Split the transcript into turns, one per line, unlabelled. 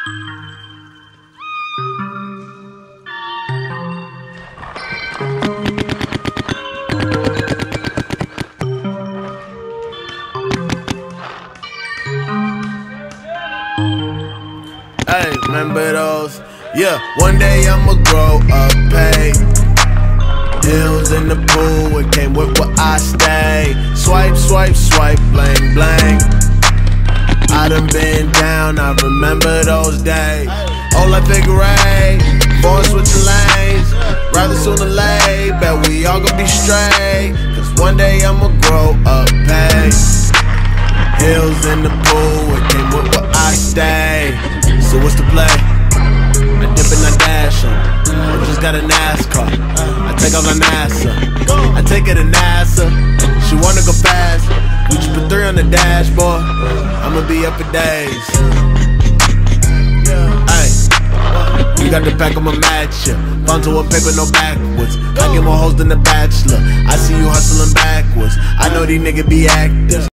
Hey, remember those? Yeah, one day I'ma grow up, pay. Hey. Deals in the pool, it came with done been down, I remember those days. All I figure eight, four switching lanes. Rather sooner late, bet we all gon' be straight. Cause one day I'ma grow up, pay. Hills in the pool, it came with what I stay. So what's the play? I dip and I dash em. I just got a NASCAR. I take off like NASA. I take her to NASA. She wanna go the dashboard. I'ma be up for days. Ay. You got the back of my match, yeah. Bound to a paper, no backwards. I get more hoes than the bachelor. I see you hustling backwards. I know these niggas be actors.